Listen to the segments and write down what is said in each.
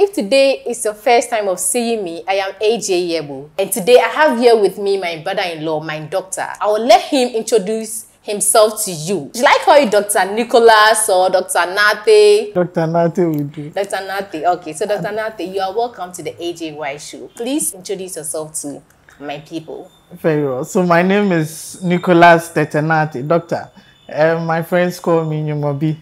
If today is your first time of seeing me, I am AJ Yemoh. And today I have here with me my brother-in-law, my doctor. I will let him introduce himself to you. Should I call you Dr. Nicholas or Dr. Nartey? Dr. Nartey will do. Dr. Nartey. Okay, so Dr. Nartey, you are welcome to the AJY show. Please introduce yourself to my people. Very well. So my name is Nicholas Tetteh Nartey, doctor. Uh, my friends call me Nyumobi.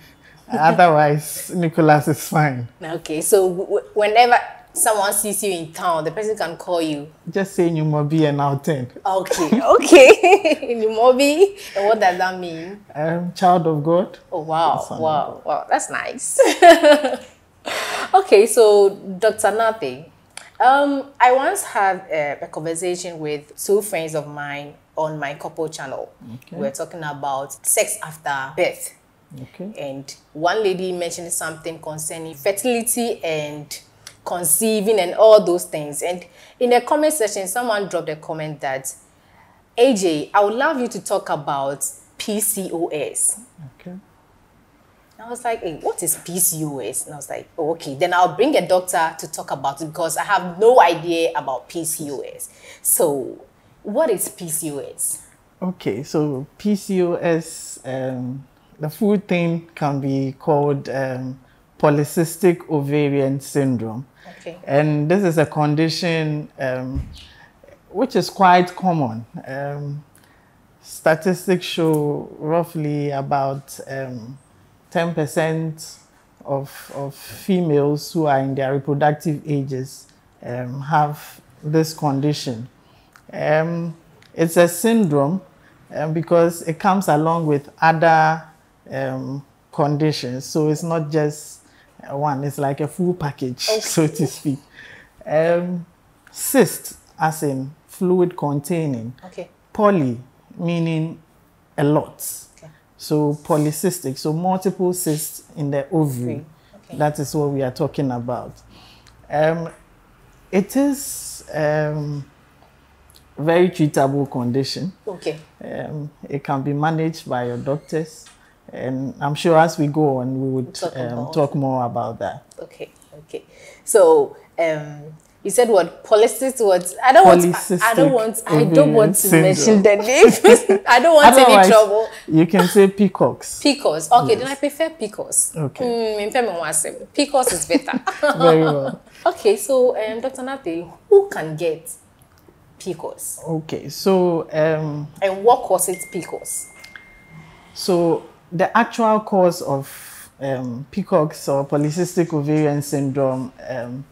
Otherwise, Nicholas is fine. Okay, so whenever someone sees you in town, the person can call you. Just say Nyumobi and I'll attend. Okay, okay. Nyumobi. And what does that mean? Um, child of God. Oh, wow. Wow. Wow. That's nice. okay, so Dr. Nartey, um, I once had a, a, conversation with two friends of mine on my couple channel. Okay. We were talking about sex after birth. Okay. And one lady mentioned something concerning fertility and conceiving and all those things. And in the comment section, someone dropped a comment that, AJ, I would love you to talk about PCOS. Okay. I was like, hey, what is PCOS? And I was like, oh, okay, then I'll bring a doctor to talk about it because I have no idea about PCOS. So, what is PCOS? Okay, so PCOS um, the full thing can be called um, polycystic ovarian syndrome. Okay. And this is a condition um, which is quite common. Um, statistics show roughly about 10% um, of, of females who are in their reproductive ages um, have this condition. Um, it's a syndrome because it comes along with other um, conditions. So it's not just one, it's like a full package, okay. so to speak. Um, cyst, as in fluid containing. Okay. Poly, meaning a lot. Okay. So polycystic, so multiple cysts in the ovary. Okay. That is what we are talking about. Um, it is um, very treatable condition. Okay. Um, it can be managed by your doctors. And I'm sure as we go on, we would talk, um, talk more about that. Okay, okay. So, um, you said what policies? what I don't want I, don't want I don't want to syndrome. mention the name. I don't want any trouble. You can say peacocks. Peacocks. Okay, yes. then I prefer peacocks. Okay. Mm, peacocks is better. Very well. Okay, so um, Dr. Nartey, who can get PCOS? Okay, so um, and what causes PCOS? So the actual cause of um, PCOS or polycystic ovarian syndrome um,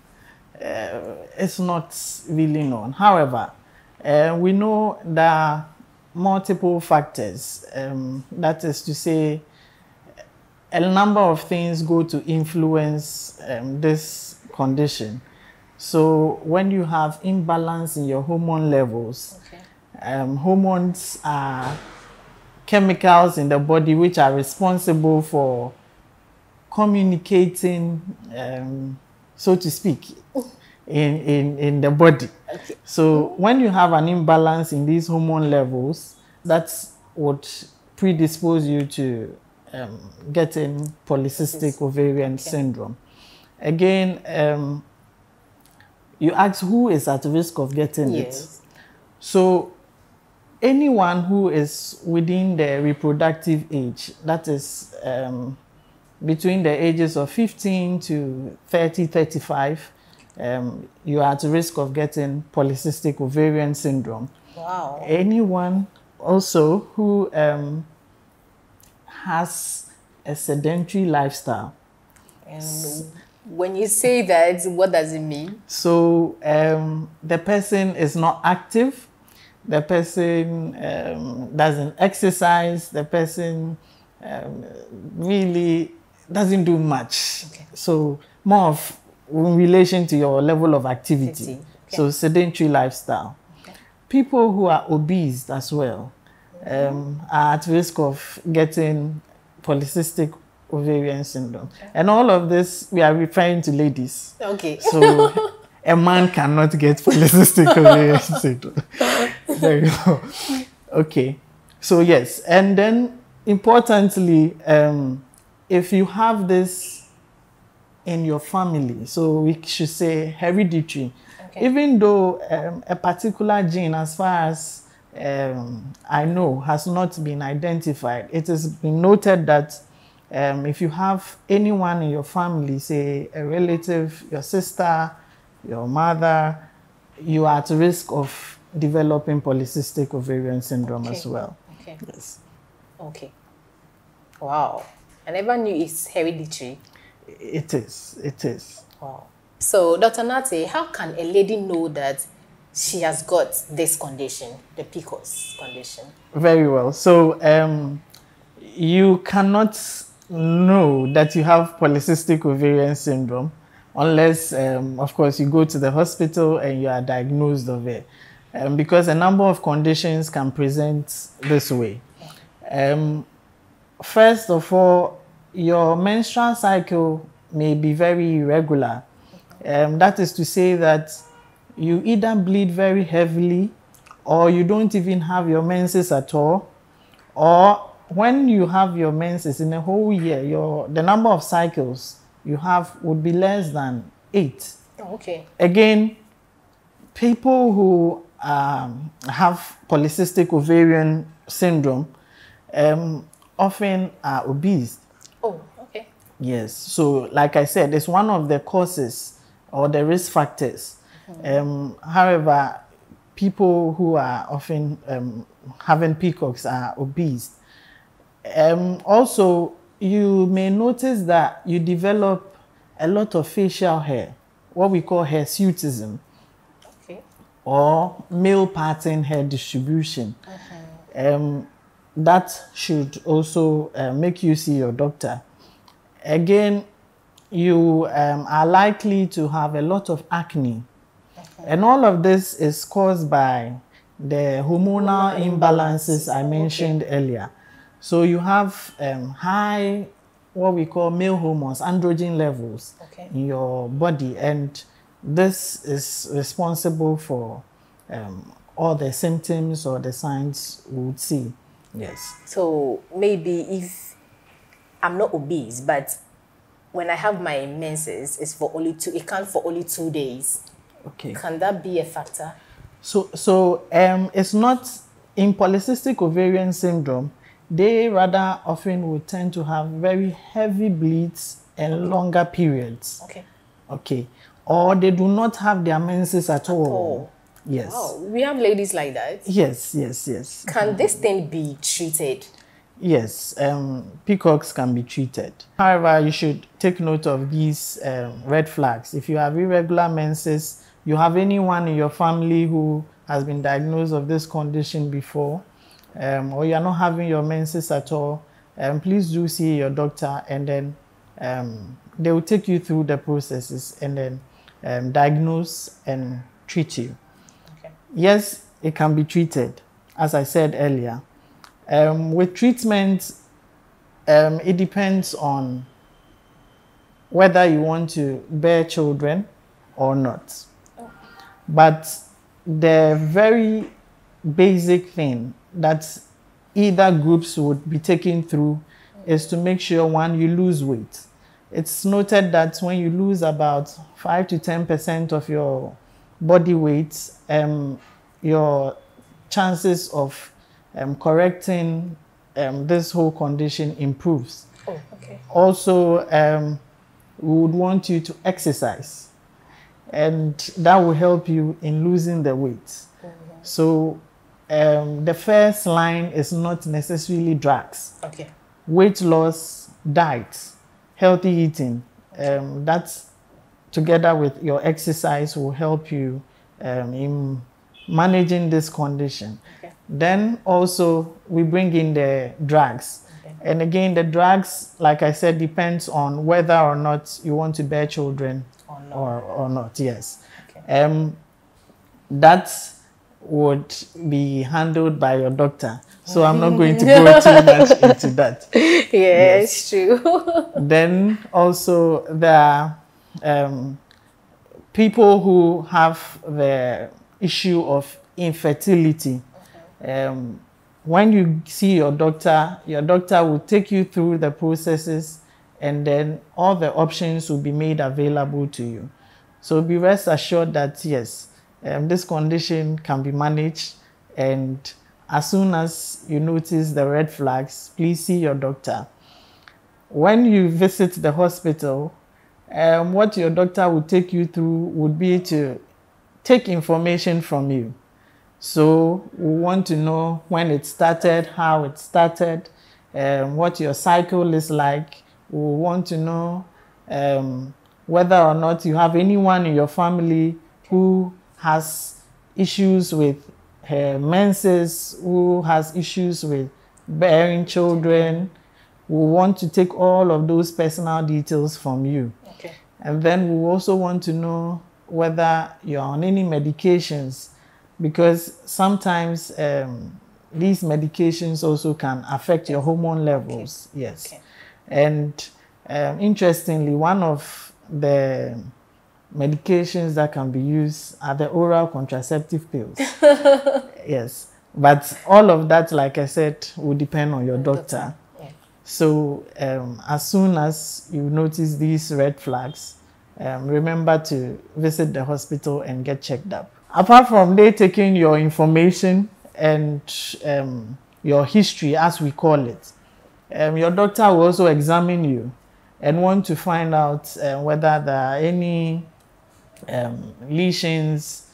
uh, is not really known. However, uh, we know there are multiple factors. Um, that is to say, a number of things go to influence um, this condition. So when you have imbalance in your hormone levels, okay. um, hormones are chemicals in the body which are responsible for communicating, um, so to speak, in, in, in the body. So when you have an imbalance in these hormone levels, that's what predispose you to um, getting polycystic ovarian okay. syndrome. Again, um, you ask who is at risk of getting yes. it. So anyone who is within the reproductive age, that is um, between the ages of 15 to 30, 35, um, you are at risk of getting polycystic ovarian syndrome. Wow. Anyone also who um, has a sedentary lifestyle. And when you say that, what does it mean? So um, the person is not active the person um, doesn't exercise, the person um, really doesn't do much. Okay. So more of in relation to your level of activity. Okay. So sedentary lifestyle. Okay. People who are obese as well um, are at risk of getting polycystic ovarian syndrome. And all of this, we are referring to ladies. Okay. So a man cannot get polycystic ovarian syndrome. There you go. Okay. So yes, and then importantly, um, if you have this in your family. So we should say hereditary. Okay. Even though um, a particular gene, as far as um, I know, has not been identified, it has been noted that um, if you have anyone in your family, say a relative, your sister, your mother, you are at risk of developing polycystic ovarian syndrome Okay. as well. Okay. Yes. Okay. Wow. I never knew it's hereditary. It is. It is. Wow. So, Dr. Nate, how can a lady know that she has got this condition, the PCOS condition? Very well. So um, you cannot know that you have polycystic ovarian syndrome unless, um, of course, you go to the hospital and you are diagnosed of it. Um, because a number of conditions can present this way. Um, first of all, your menstrual cycle may be very irregular. Um, that is to say that you either bleed very heavily or you don't even have your menses at all or when you have your menses in a whole year your the number of cycles you have would be less than eight okay. again people who um, have polycystic ovarian syndrome um, often are obese Oh, okay. Yes. So, like I said, it's one of the causes or the risk factors. Um, however, people who are often um, having peacocks are obese. Um, also, you may notice that you develop a lot of facial hair, what we call hirsutism. Or male pattern hair distribution. Um, that should also uh, make you see your doctor. Again, you um, are likely to have a lot of acne. And all of this is caused by the hormonal imbalances I mentioned earlier. So you have um, high, what we call male hormones, androgen levels Okay. in your body, and this is responsible for um, all the symptoms or the signs we would see. Yes. So maybe if I'm not obese, but when I have my menses, it's for only two. It counts for only two days. Okay. Can that be a factor? So, so um, it's not in polycystic ovarian syndrome. They rather often will tend to have very heavy bleeds and longer periods. Okay. Okay, or they do not have their menses at, all. all. Yes. Oh, we have ladies like that. Yes. Yes. Yes. Can this thing be treated? Yes, um, peacocks can be treated. However, you should take note of these um, red flags. If you have irregular menses, you have anyone in your family who has been diagnosed of this condition before, um, or you are not having your menses at all, um, please do see your doctor and then um, they will take you through the processes and then um, diagnose and treat you. Okay. Yes, it can be treated, as I said earlier. Um, with treatment, um, it depends on whether you want to bear children or not. But the very basic thing that either groups would be taken through is to make sure one, you lose weight. It's noted that when you lose about 5 to 10% of your body weight, um, your chances of um, correcting um, this whole condition improves. Oh, okay. Also, um, we would want you to exercise, and that will help you in losing the weight. So, um, the first line is not necessarily drugs. Okay. Weight loss, diet, healthy eating. Um, that together with your exercise will help you um, in managing this condition. Okay. Then also we bring in the drugs. Okay. And again, the drugs, like I said, depends on whether or not you want to bear children Or not. or, or not. Yes. Okay. Um, that would be handled by your doctor. So I'm not going to go too much into that. Yeah, it's true. Then also there are um, people who have the issue of infertility. Um, when you see your doctor, your doctor will take you through the processes and then all the options will be made available to you. So be rest assured that yes, um, this condition can be managed, and as soon as you notice the red flags, please see your doctor. When you visit the hospital, um, what your doctor would take you through would be to take information from you. So we want to know when it started, how it started, um, what your cycle is like. We want to know um, whether or not you have anyone in your family who has issues with her menses, who has issues with bearing children. We want to take all of those personal details from you. Okay. And then we also want to know whether you're on any medications because sometimes um, these medications also can affect your hormone levels. Okay. Yes. Okay. And um, interestingly, one of the medications that can be used are the oral contraceptive pills. yes. But all of that, like I said, will depend on your doctor. Yeah. So um, as soon as you notice these red flags, um, remember to visit the hospital and get checked up. Apart from they taking your information and um, your history, as we call it, um, your doctor will also examine you and want to find out uh, whether there are any um, lesions,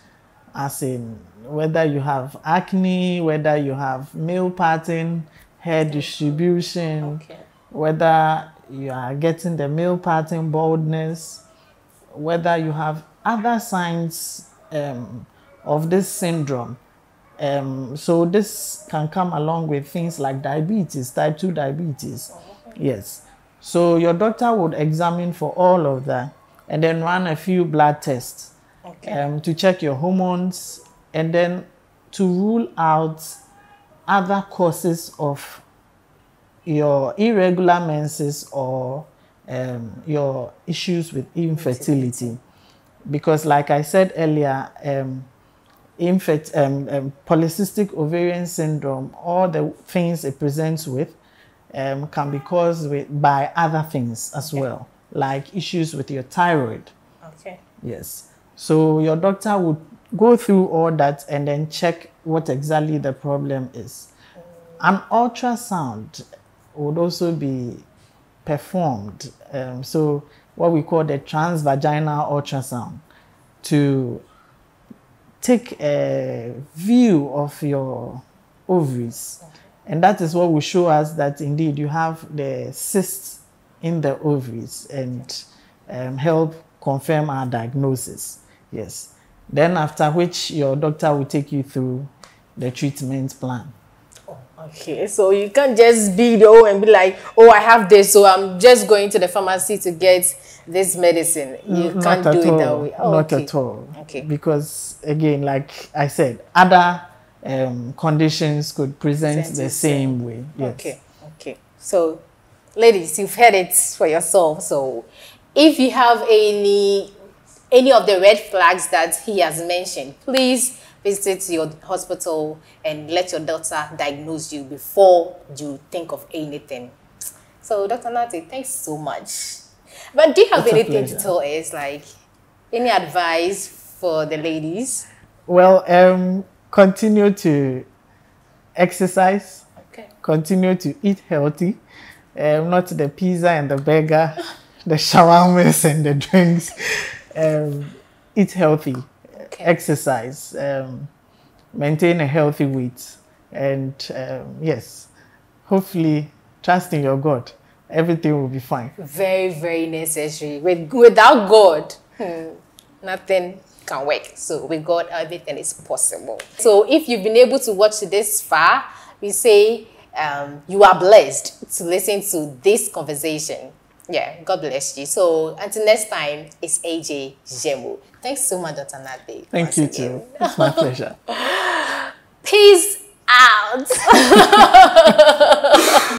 as in whether you have acne, whether you have male pattern, hair distribution, okay. whether you are getting the male pattern baldness, whether you have other signs um, of this syndrome. Um, so this can come along with things like diabetes, type 2 diabetes. Yes. So your doctor would examine for all of that and then run a few blood tests okay. um, to check your hormones and then to rule out other causes of your irregular menses or um, your issues with infertility. Because, like I said earlier, um, um, um, polycystic ovarian syndrome, all the things it presents with, um, can be caused with, by other things as well, like issues with your thyroid. Okay. Yes. So your doctor would go through all that and then check what exactly the problem is. An ultrasound would also be performed. Um, so what we call the transvaginal ultrasound to take a view of your ovaries. Okay. And that is what will show us that indeed you have the cysts in the ovaries and um, help confirm our diagnosis. Yes. Then after which your doctor will take you through the treatment plan. Okay, so you can't just be the and be like, oh, I have this, so I'm just going to the pharmacy to get this medicine. You Not can't do all. it that way. Oh, Not okay. at all. Okay. Because again, like I said, other um, conditions could present the same way. Yes. Okay. Okay. So, ladies, you've heard it for yourself. So, if you have any any of the red flags that he has mentioned, please visit your hospital and let your doctor diagnose you before you think of anything. So, Dr. Nartey, thanks so much. But do you have It's anything to tell us, like any advice for the ladies? Well, um, continue to exercise, Okay. continue to eat healthy, um, not the pizza and the burger, the shawarmas and the drinks. Um, eat healthy, Okay. exercise, um, maintain a healthy weight, and um, yes, hopefully trust in your God. Everything will be fine. Very, very necessary. With, without God, hmm, nothing can work. So with God, everything is possible. So if you've been able to watch this far, we say um, you are blessed to listen to this conversation. Yeah, God bless you. So until next time, it's AJ Yemoh. Thanks so much, Dr. Nartey. Thank you again. too. It's my pleasure. Peace out.